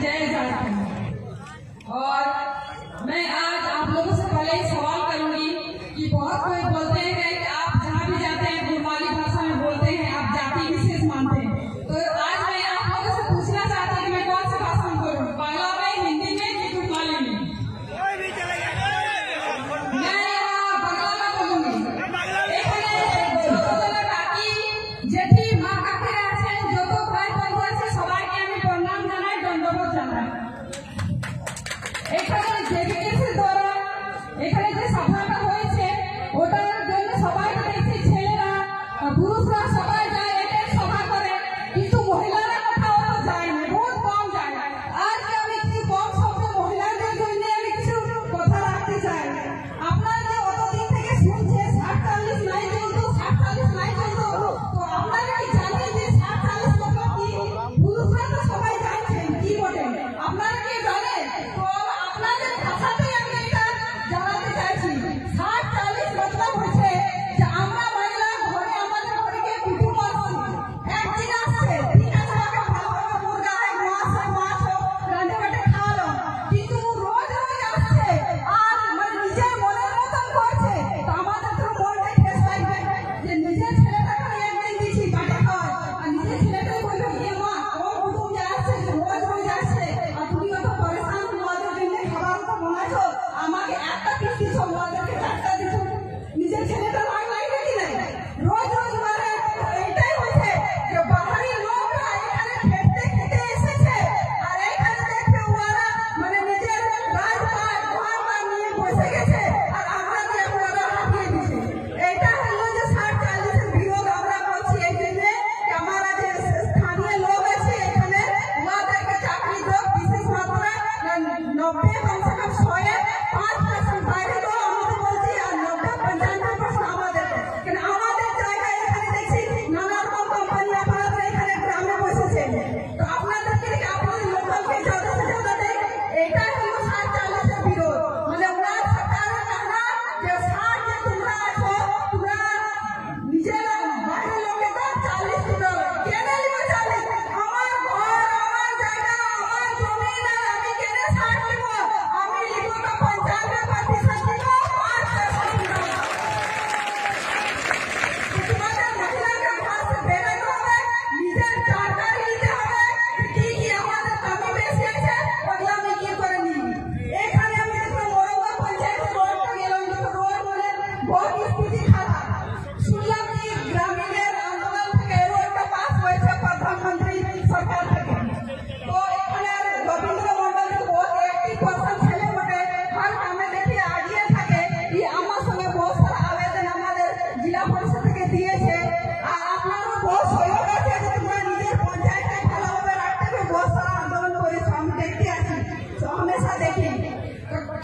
जय झारखंड और मैं आज आप लोगों से पहले ही सवाल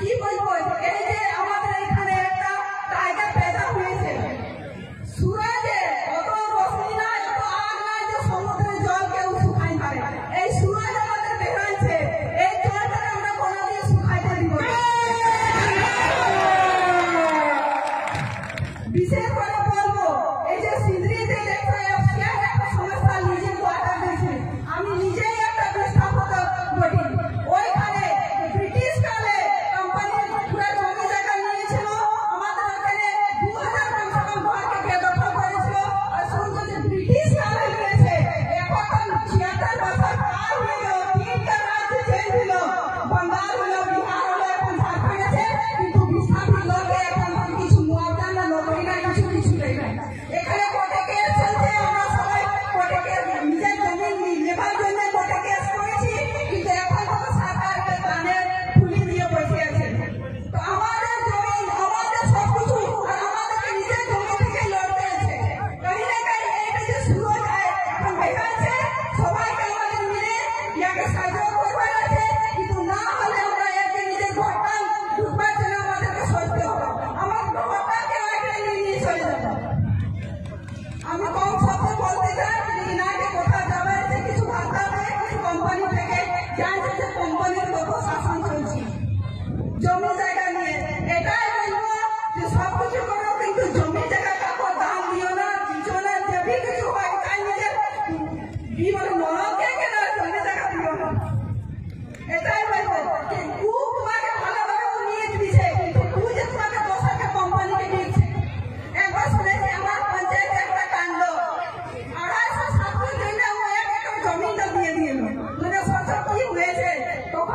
কি বলবো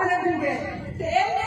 Hallelujah